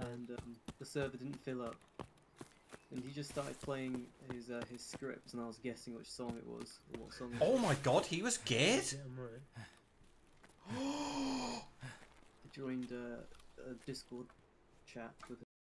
and um, the server didn't fill up. And he just started playing his uh, his script, and I was guessing which song it was, what song. Oh my god, he was gay. I joined uh, a Discord chat with